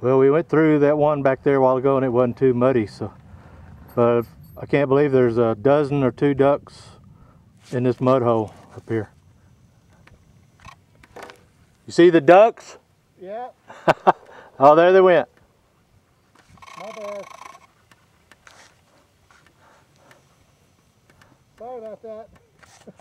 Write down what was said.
Well, we went through that one back there a while ago and it wasn't too muddy, so. But I can't believe there's a dozen or two ducks in this mud hole up here. You see the ducks? Yeah, Oh, there they went. my bad. Sorry about that.